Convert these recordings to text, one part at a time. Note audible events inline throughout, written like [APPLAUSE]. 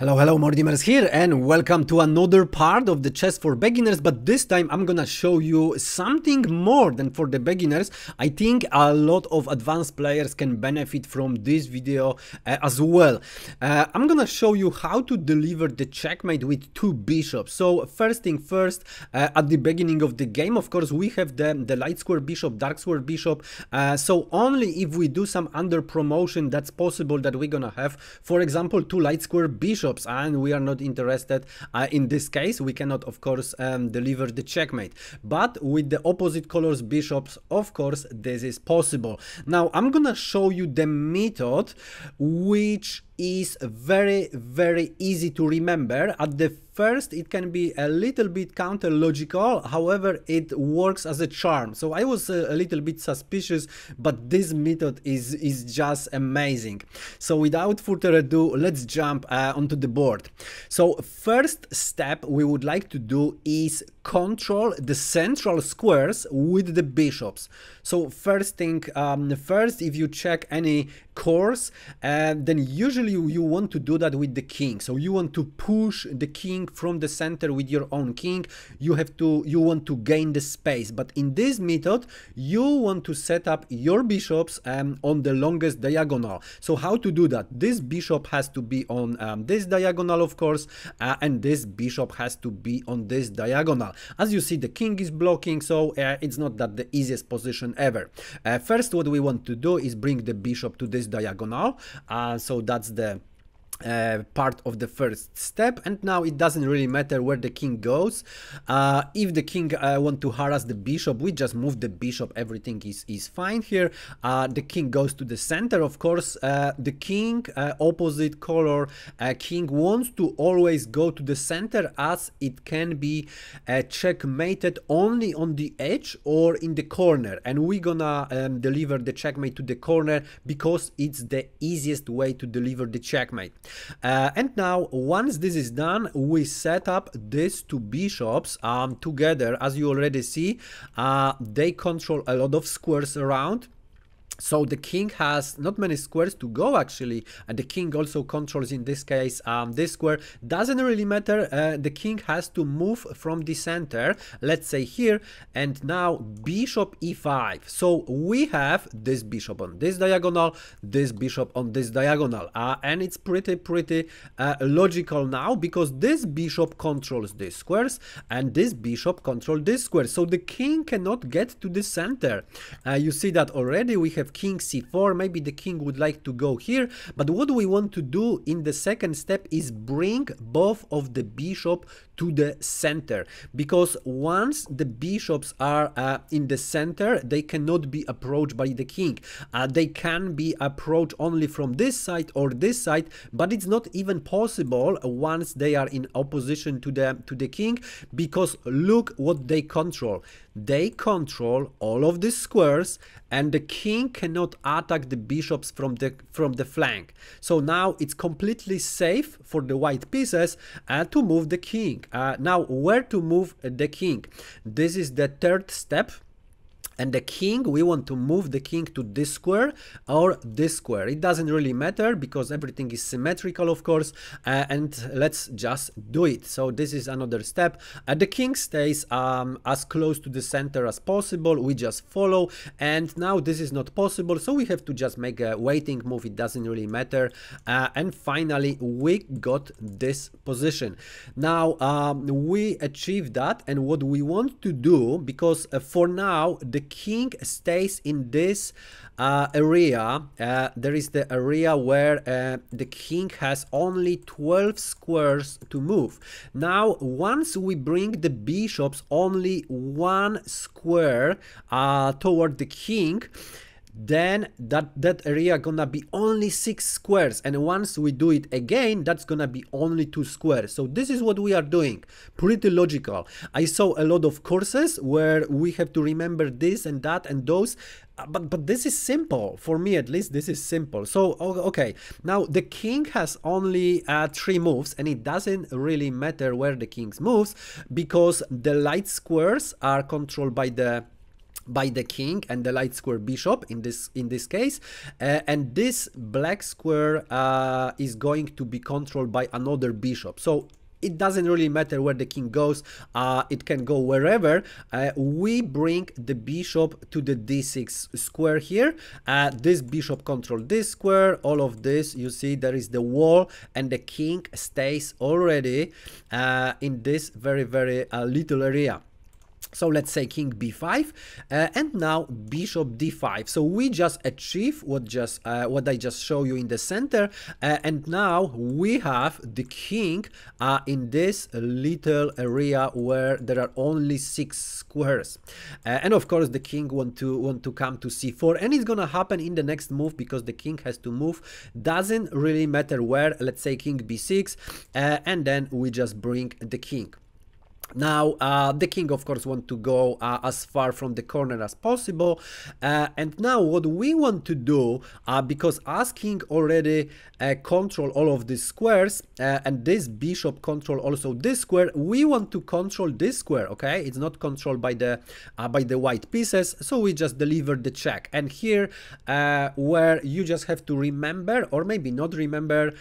Hello, hello, Mordimers here and welcome to another part of the chess for beginners but this time I'm gonna show you something more than for the beginners. I think a lot of advanced players can benefit from this video uh, as well. Uh, I'm gonna show you how to deliver the checkmate with two bishops. So first thing first, uh, at the beginning of the game of course we have the, the light square bishop, dark square bishop, uh, so only if we do some under promotion that's possible that we're gonna have, for example, two light square bishops and we are not interested uh, in this case we cannot of course um, deliver the checkmate. But with the opposite colors bishops of course this is possible. Now i'm gonna show you the method which is very very easy to remember at the first it can be a little bit counter logical however it works as a charm. So i was a, a, little bit suspicious but this method is is just amazing. So without further ado let's jump uh, onto the board. So first step we would like to do is control the central squares with the bishops. So first thing um, first if you check any course uh, then usually you want to do that with the king. So you want to push the king from the center with your own king. You have to you want to gain the space. But in this method you want to set up your bishops um, on the longest diagonal. So how to do that? This bishop has to be on um, this diagonal of course uh, and this bishop has to be on this diagonal as you see the king is blocking so uh, it's not that the easiest position ever uh, first what we want to do is bring the bishop to this diagonal. Uh, so that's the uh, part of the first step. And now it doesn't really matter where the king goes. Uh, if the king uh, want to harass the bishop we just move the bishop. Everything is is fine here. Uh, the king goes to the center of course. Uh, the king opposite color king wants to always go to the center as it can be checkmated only on the edge or in the corner. And we're gonna um, deliver the checkmate to the corner because it's the easiest way to deliver the checkmate uh, and now, once this is done, we set up these two bishops um, together. As you already see, uh, they control a lot of squares around so the king has not many squares to go actually and the king also controls in this case um, this square. Doesn't really matter uh, the king has to move from the center let's say here and now bishop e5 so we have this bishop on this diagonal this bishop on this diagonal uh, and it's pretty pretty uh, logical now because this bishop controls these squares and this bishop controls this square so the king cannot get to the center. Uh, you see that already we have have king c4 maybe the king would like to go here but what we want to do in the second step is bring both of the bishop to the center because once the bishops are uh, in the center they cannot be approached by the king. Uh, they can be approached only from this side or this side but it's not even possible once they are in opposition to the to the king because look what they control. They control all of the squares and the king cannot attack the bishops from the from the flank. So now it's completely safe for the white pieces uh, to move the king. Uh, now where to move the king? This is the third step and the king we want to move the king to this square or this square. It doesn't really matter because everything is symmetrical of course uh, and let's just do it. So this is another step. Uh, the king stays um, as close to the center as possible. We just follow. And now this is not possible so we have to just make a waiting move. It doesn't really matter. Uh, and finally we got this position. Now um, we achieved that. And what we want to do because uh, for now the king stays in this uh, area, uh, there is the area where uh, the king has only 12 squares to move. Now, once we bring the bishops only one square uh, toward the king, then that that area gonna be only six squares. And once we do it again that's gonna be only two squares. So this is what we are doing. Pretty logical. I saw a lot of courses where we have to remember this and that and those. Uh, but but this is simple. For me at least this is simple. So okay. Now the king has only uh, three moves and it doesn't really matter where the king moves because the light squares are controlled by the by the king and the light square bishop in this in this case. Uh, and this black square uh, is going to be controlled by another bishop. So it doesn't really matter where the king goes uh, it can go wherever. Uh, we bring the bishop to the d6 square here. Uh, this bishop control this square. All of this you see there is the wall and the king stays already uh, in this very very uh, little area so let's say king b5 uh, and now bishop d5 so we just achieve what just uh, what i just show you in the center uh, and now we have the king uh, in this little area where there are only six squares. Uh, and of course the king want to want to come to c4 and it's gonna happen in the next move because the king has to move. Doesn't really matter where let's say king b6 uh, and then we just bring the king now, uh, the king, of course, want to go uh, as far from the corner as possible. Uh, and now what we want to do, uh, because as king already uh, control all of these squares, uh, and this bishop control also this square, we want to control this square, okay? It's not controlled by the by the white pieces, so we just deliver the check. And here, where you just have to remember, or maybe not remember,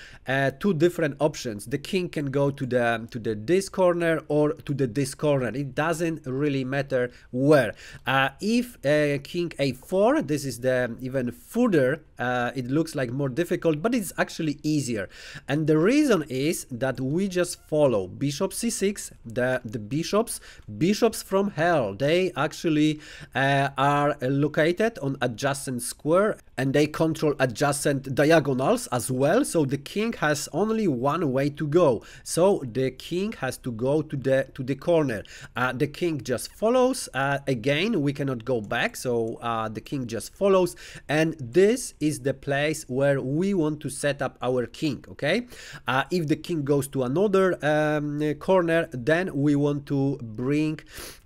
two different options. The king can go to the to the this corner or to the this corner. It doesn't really matter where. Uh, if uh, king a4, this is the even further, uh, it looks like more difficult, but it's actually easier. And the reason is that we just follow bishop c6, the, the bishops, bishops from hell. They actually uh, are located on adjacent square and they control adjacent diagonals as well. So the king has only one way to go. So the king has to go to the to the corner. Uh, the king just follows. Uh, again, we cannot go back. So uh, the king just follows. And this is the place where we want to set up our king. Okay. Uh, if the king goes to another um, corner, then we want to bring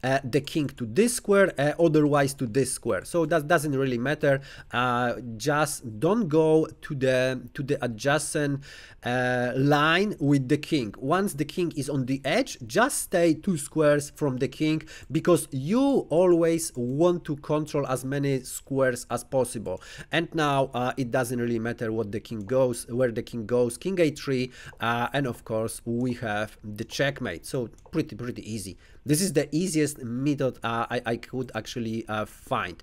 uh, the king to this square, uh, otherwise to this square. So that doesn't really matter. just don't go to the to the adjacent line with the king. Once the king is on the edge, just stay two squares from the king because you always want to control as many squares as possible. And now uh, it doesn't really matter what the king goes, where the king goes, king a3, uh, and of course we have the checkmate. So pretty, pretty easy. This is the easiest method uh, I, I, could actually uh, find.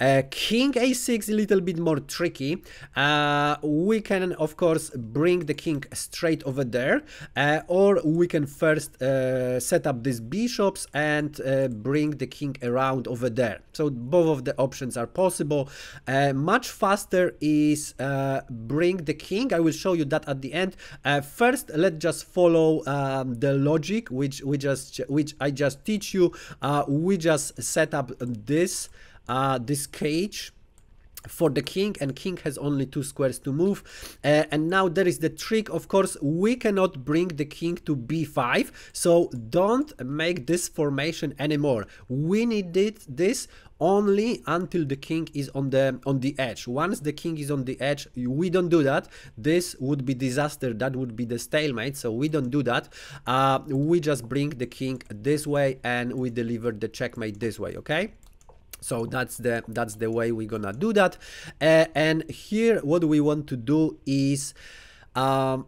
Uh, king a6 a little bit more tricky. Uh, we can of course bring the king straight over there uh, or we can first uh, set up these bishops and bring the king around over there. So both of the options are possible. much faster is bring the king. I will show you that at the end. first, let's just follow um, the logic which we just which I just teach you. Uh, we just set up this, uh, this cage for the king and king has only two squares to move. Uh, and now there is the trick. Of course we cannot bring the king to b5 so don't make this formation anymore. We needed this only until the king is on the on the edge. Once the king is on the edge we don't do that. This would be disaster. That would be the stalemate so we don't do that. Uh, we just bring the king this way and we deliver the checkmate this way okay so that's the that's the way we're gonna do that. Uh, and here what we want to do is um,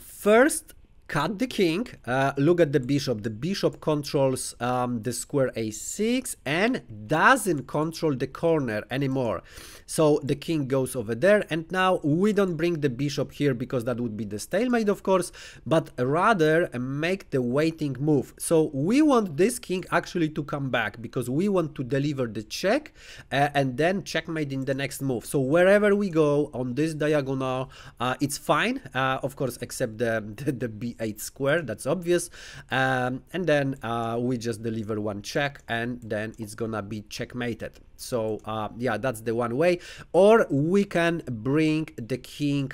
first cut the king uh, look at the bishop. The bishop controls um, the square a6 and doesn't control the corner anymore. So the king goes over there and now we don't bring the bishop here because that would be the stalemate of course but rather make the waiting move. So we want this king actually to come back because we want to deliver the check uh, and then checkmate in the next move. So wherever we go on this diagonal uh, it's fine uh, of course except the, [LAUGHS] the, the 8 square that's obvious. Um, and then uh, we just deliver one check and then it's gonna be checkmated. So uh, yeah that's the one way. Or we can bring the king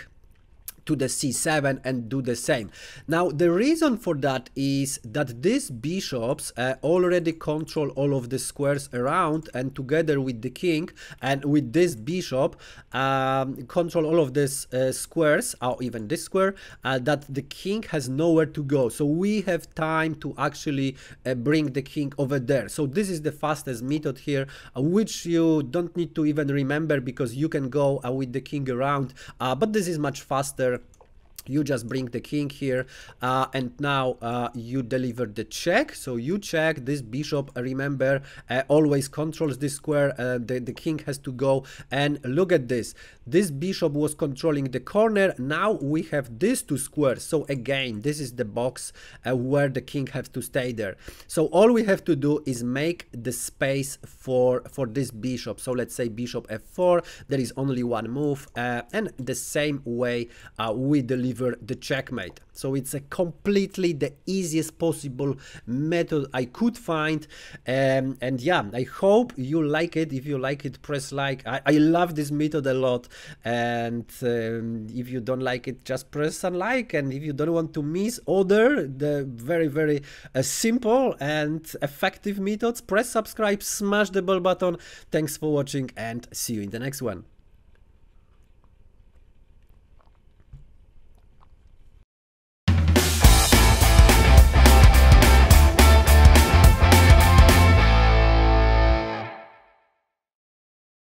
to the c7 and do the same. Now the reason for that is that these bishops uh, already control all of the squares around and together with the king and with this bishop um, control all of these uh, squares or even this square uh, that the king has nowhere to go. So we have time to actually uh, bring the king over there. So this is the fastest method here uh, which you don't need to even remember because you can go uh, with the king around but this is much faster you just bring the king here uh, and now uh, you deliver the check. So you check this bishop remember uh, always controls this square uh, the, the king has to go and look at this. This bishop was controlling the corner. Now we have these two squares. So again this is the box uh, where the king has to stay there. So all we have to do is make the space for for this bishop. So let's say bishop f4 there is only one move uh, and the same way we deliver deliver the checkmate. So it's a completely the easiest possible method I could find. Um, and yeah, I hope you like it. If you like it, press like. I, I love this method a lot. And um, if you don't like it, just press unlike. And if you don't want to miss other, the very, very uh, simple and effective methods, press subscribe, smash the bell button. Thanks for watching and see you in the next one.